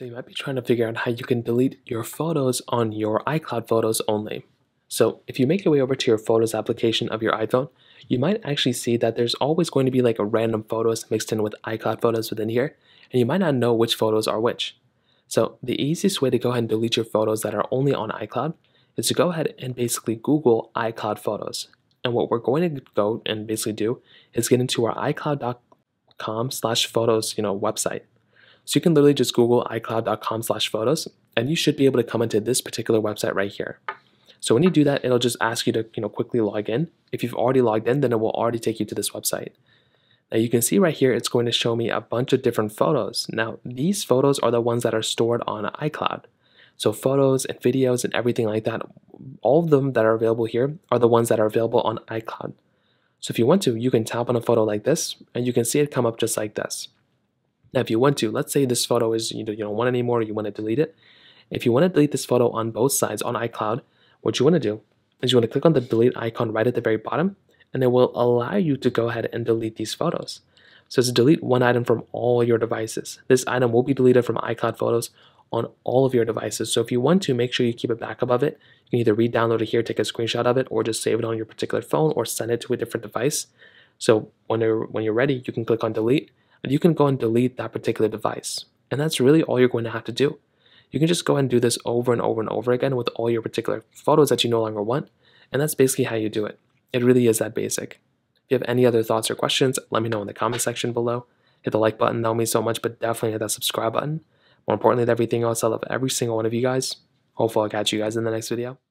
So you might be trying to figure out how you can delete your photos on your iCloud photos only. So if you make your way over to your Photos application of your iPhone, you might actually see that there's always going to be like a random photos mixed in with iCloud photos within here, and you might not know which photos are which. So the easiest way to go ahead and delete your photos that are only on iCloud is to go ahead and basically Google iCloud photos. And what we're going to go and basically do is get into our iCloud.com slash photos, you know, website. So you can literally just Google iCloud.com slash photos, and you should be able to come into this particular website right here. So when you do that, it'll just ask you to you know quickly log in. If you've already logged in, then it will already take you to this website. Now you can see right here, it's going to show me a bunch of different photos. Now these photos are the ones that are stored on iCloud. So photos and videos and everything like that, all of them that are available here are the ones that are available on iCloud. So if you want to, you can tap on a photo like this and you can see it come up just like this. Now, if you want to, let's say this photo is you, don't want anymore, or you want to delete it. If you want to delete this photo on both sides on iCloud, what you want to do is you want to click on the delete icon right at the very bottom, and it will allow you to go ahead and delete these photos. So it's delete one item from all your devices. This item will be deleted from iCloud Photos on all of your devices. So if you want to, make sure you keep a backup of it. You can either re-download it here, take a screenshot of it, or just save it on your particular phone or send it to a different device. So when you're, when you're ready, you can click on delete you can go and delete that particular device. And that's really all you're going to have to do. You can just go and do this over and over and over again with all your particular photos that you no longer want. And that's basically how you do it. It really is that basic. If you have any other thoughts or questions, let me know in the comment section below. Hit the like button, that will mean so much, but definitely hit that subscribe button. More importantly than everything else, I love every single one of you guys. Hopefully I'll catch you guys in the next video.